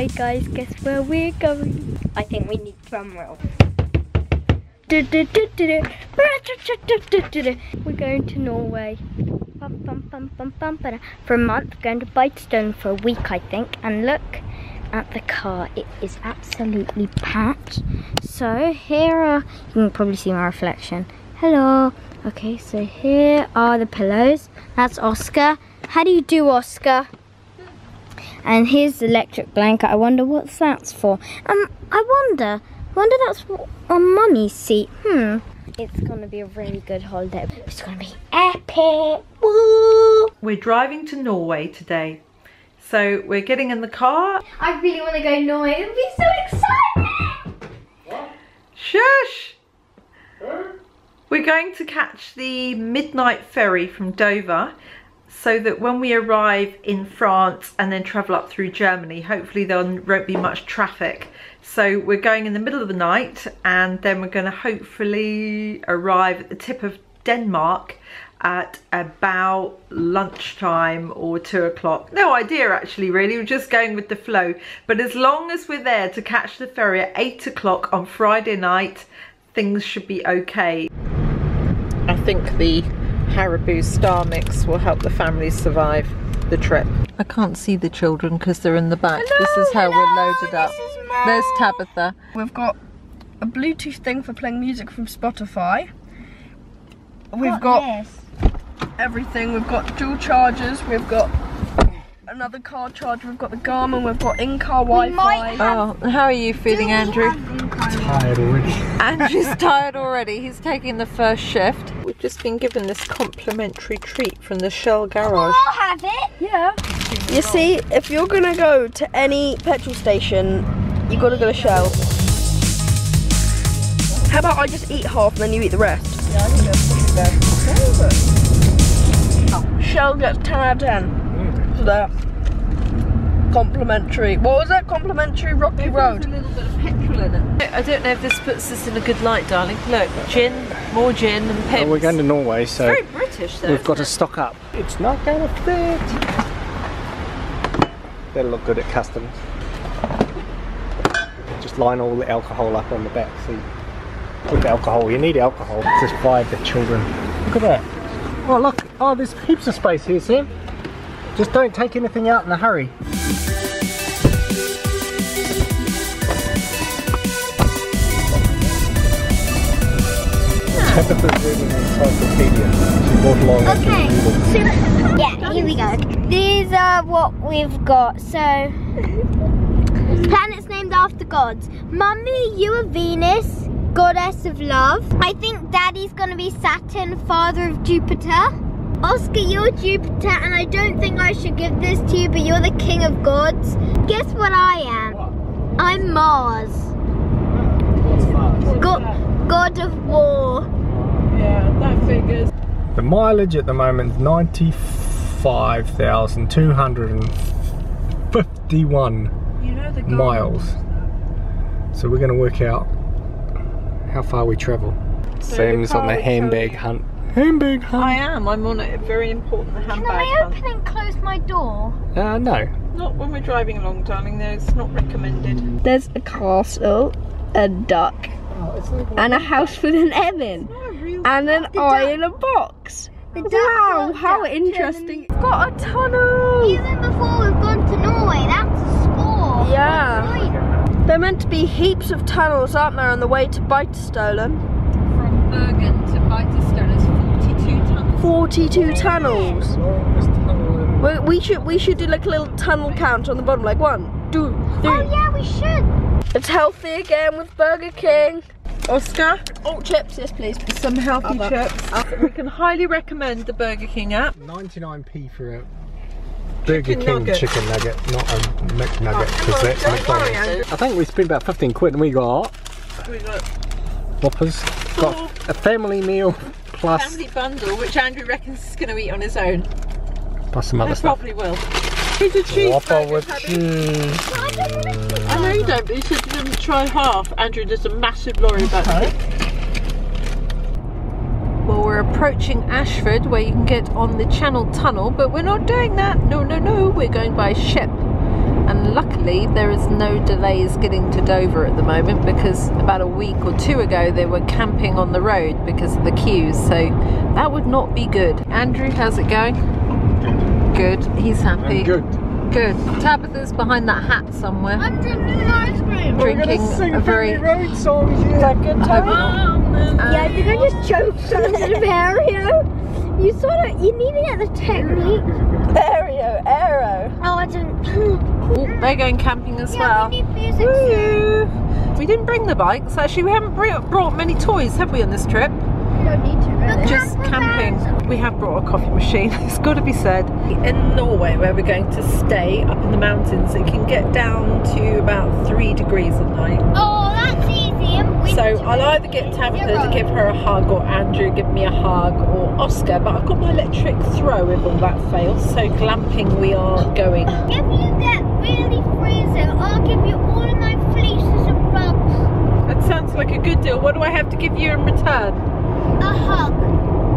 Alright guys, guess where we're going? I think we need drum roll. We're going to Norway. For a month, we're going to Beitostølen for a week, I think. And look at the car. It is absolutely packed. So here are, you can probably see my reflection. Hello. Okay, so here are the pillows. That's Oscar. How do you do, Oscar? And here's the electric blanket. I wonder what's that's for. Um, I wonder, wonder that's on mummy's seat. Hmm. It's gonna be a really good holiday. It's gonna be epic. Woo! We're driving to Norway today. So we're getting in the car. I really want to go Norway. It'll be so exciting. Shush! We're going to catch the midnight ferry from Dover so that when we arrive in France and then travel up through Germany, hopefully there won't be much traffic. So we're going in the middle of the night and then we're going to hopefully arrive at the tip of Denmark at about lunchtime or two o'clock. No idea actually really, we're just going with the flow. But as long as we're there to catch the ferry at eight o'clock on Friday night, things should be okay. I think the Haribo Star Mix will help the family survive the trip. I can't see the children because they're in the back. Hello, this is how hello, we're loaded up. There's Tabitha. We've got a Bluetooth thing for playing music from Spotify. We've got everything. We've got dual chargers. We've got another car charger. We've got the Garmin. We've got in-car Wi-Fi. Oh, how are you feeling, Andrew? Tired already. Andrew's tired already. He's taking the first shift. We've just been given this complimentary treat from the Shell garage. I'll have it. Yeah. You see, if you're gonna go to any petrol station, you gotta go to Shell. How about I just eat half and then you eat the rest? Yeah, I think that's Shell gets 10 out of 10 for their complimentary. What was that? Complimentary Rocky Road. a little bit of petrol in it. I don't know if this puts us in a good light, darling. Look, gin, more gin and pips. Well, we're going to Norway, so Very British though. we've got to isn't stock up. It's not going to fit. They'll look good at customs. Just line all the alcohol up on the back seat. With alcohol, you need alcohol to survive the children. Look at that. Oh look, oh there's heaps of space here, Sam. Just don't take anything out in a hurry. Okay. Yeah, here we go. These are what we've got. So, planets named after gods. Mummy, you are Venus, goddess of love. I think Daddy's gonna be Saturn, father of Jupiter. Oscar, you're Jupiter, and I don't think I should give this to you, but you're the king of gods. Guess what I am? I'm Mars, What's Mars? God, god of war. Yeah, that figures. The mileage at the moment is 95,251 You know miles. So we're going to work out how far we travel. So Sam's the car on the handbag hunt. Handbag I am. I'm on a very important handbag. Can I hunt. open and close my door? Uh, no. Not when we're driving along, darling. No, it's not recommended. There's a castle, a duck, and a house with an M in, and an eye in a box. The Wow, walked how up to interesting. the- Got a tunnel. Even before we've gone to Norway, that's a score. Yeah. There are meant to be heaps of tunnels, aren't there, on the way to Beitostølen? From Bergen to Beitostølen is 42 tunnels. We, we should we should do like a little tunnel count on the bottom, like one, two, three. Oh yeah, we should. It's healthy again with Burger King. Oscar, Oh, chips, yes please. some healthy Other. chips. we can highly recommend the Burger King app. 99p for a Burger Chicken King nugget. chicken nugget, not a McNugget, Oh, because that's McDonald's. I think we spent about 15 quid and we got We got Whoppers. Got a family meal plus, family bundle, which Andrew reckons is going to eat on his own. plus some I other stuff. probably will. Here's a Whopper cheeseburger, with cheese. I know you don't, but you said you didn't try half. Andrew, there's a massive lorry back there. Well, we're approaching Ashford where you can get on the Channel Tunnel, but we're not doing that. No, no, no. We're going by ship. And and luckily there is no delays getting to Dover at the moment because about a week or two ago they were camping on the road because of the queues so that would not be good. Andrew, how's it going? Good. He's happy. I'm good. Good. Tabitha's behind that hat somewhere. I'm drinking ice cream. Drinking sing a very road songs. Yeah. good oh, Yeah, did I just choke something of Aero? You sort of, you need to get the technique. Aero, aero. Oh, I don't. Oh, they're going camping as yeah, well. we need music. Woo. We didn't bring the bikes. Actually, we haven't br- brought many toys, have we, on this trip? You don't need to, really. Just camping. We have brought a coffee machine. It's got to be said. In Norway, where we're going to stay up in the mountains, it can get down to about three degrees at night. Oh, that's easy. So I'll either get Tabitha to give her a hug or Andrew give me a hug or Oscar, but I've got my electric throw if all that fails. So glamping we are going. If you get really freezing, I'll give you all of my fleeces and rugs. That sounds like a good deal. What do I have to give you in return? A hug.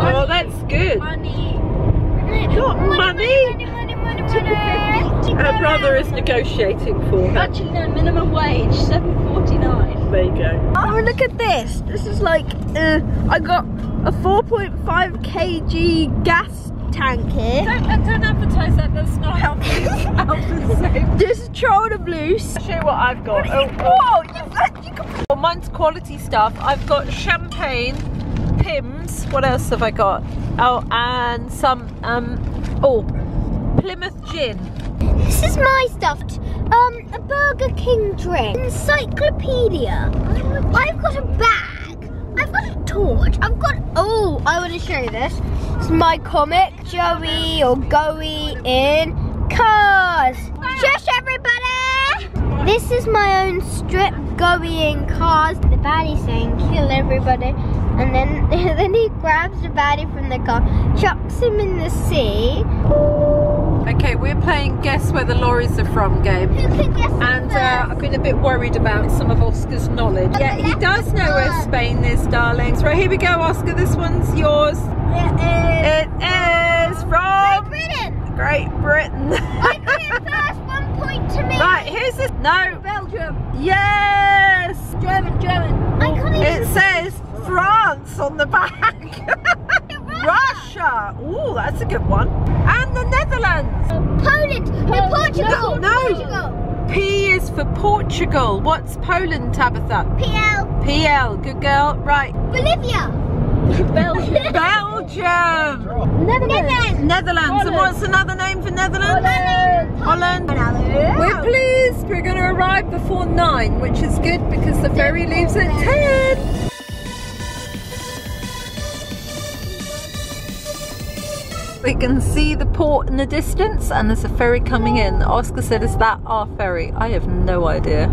Oh, that's good. Money. Not money. Money, money, money, money. Her brother is negotiating for her. Actually, no, minimum wage, seven forty nine. There you go. Oh, look at this. This is like, uh, I got a 4.5 kg gas tank here. Don't, don't advertise that. That's not healthy. health and safety. This is shoulder blues. Show you what I've got. Oh, Whoa, you, you can Well, mine's quality stuff. I've got champagne, Pimm's. What else have I got? Oh, and some, um, oh, Plymouth gin. This is my stuff. Um, a Burger King drink. Encyclopedia. I've got a bag. I've got a torch. I've got. Oh, I want to show you this. It's my comic, Joey or Goey in Cars. Shush, everybody! This is my own strip, Goey in Cars. The baddie's saying, kill everybody. And then, then he grabs the baddie from the car, chucks him in the sea. Okay, we're playing Guess Where the Lorries Are From game. Who can guess And uh. I've been a bit worried about some of Oscar's knowledge. Yeah, he does know where Spain is, darlings. Right, here we go, Oscar. This one's yours. It is from Britain! Great Britain. I got it first, one point to me. right, here's this. No. Belgium. Yes. German, German. I can't It even says France on the back. Russia. Ooh, that's a good one. And the Netherlands. Uh, Poland! No, Portugal! no. Portugal! P is for Portugal. What's Poland, Tabitha? PL! PL. Good girl. Right. Bolivia! Belgium. Belgium. Netherlands! Netherlands. And what's another name for Netherlands? Holland. We're pleased. We're going to arrive before nine, which is good because the ferry leaves at ten. We can see the port in the distance and there's a ferry coming in. Oscar said, is that our ferry? I have no idea.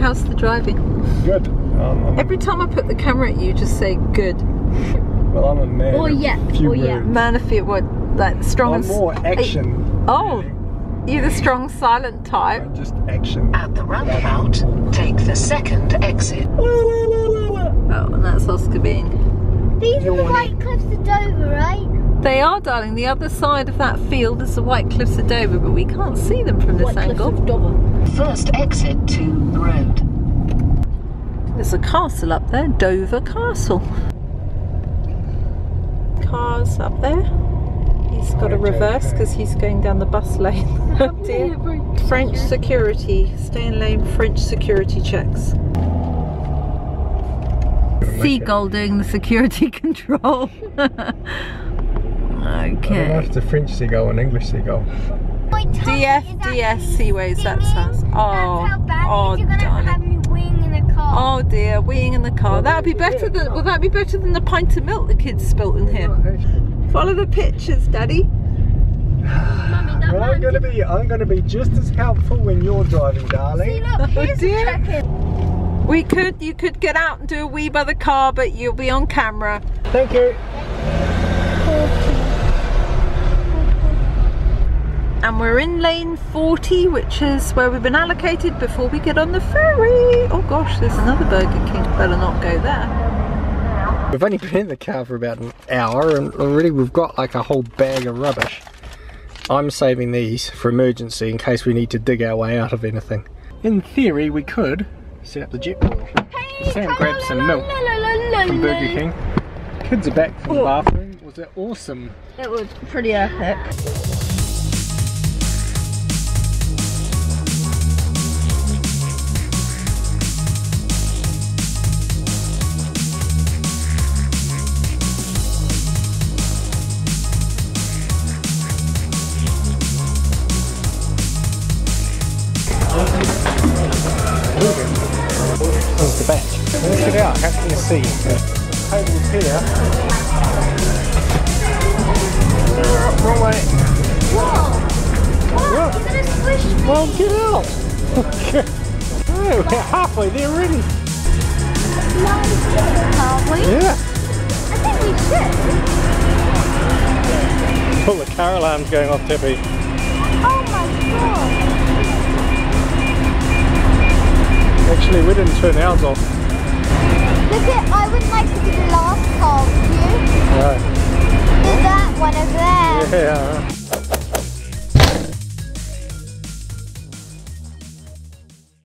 How's the driving? Good. Um, Every time I put the camera at you, just say good. Well, I'm a man. Oh, yeah. Few Oh, yeah. words. Man, if you what, like strong I'm and more action. Oh, you're the strong silent type. than Just action. At the roundabout, take the second exit. Oh, and that's Oscar being. These are the White Cliffs of Dover, right? They are, darling. The other side of that field is the White Cliffs of Dover, but we can't see them from this White Cliffs angle. of Dover. First exit to the road. There's a castle up there, Dover Castle. Cars up there. He's got a reverse because he's going down the bus lane. Oh. French security. Stay in lane, French security checks. Seagull doing the security control. I don't know okay. if it's a French seagull and English seagull. My tummy DF, is DS, actually Seaways, that stinging. sounds. Oh, That's how oh, bad oh, it is. You're gonna darling. have me wing in a car. Oh dear, weeing in the car. That would be better than. Will that be better than the pint of milk the kids spilt in here? Follow the pictures, Daddy. Well, I'm gonna be I'm gonna be just as helpful when you're driving, See, darling. look, Oh here's the dear. We could, you could get out and do a wee by the car, but you'll be on camera. Thank you. And we're in lane 40, which is where we've been allocated before we get on the ferry. Oh gosh, there's another Burger King. Better not go there. We've only been in the car for about an hour and already we've got like a whole bag of rubbish. I'm saving these for emergency in case we need to dig our way out of anything. In theory, we could set up the Jetboil. Sam grabbed some milk from Burger King. Kids are back from the bathroom. Was it awesome? It was pretty epic. Let's get out. How can you see? Tables here. Uh, wrong way. Whoa! Is it a squish me? Well, get out. oh, we're halfway there already. Can't we? Yeah. I think we should. Oh, the car alarm's going off, Tippy. Oh my god. Actually, we didn't turn ours off. Look at, I would like to be the last car, would you? Right. There's that one over there. Yeah.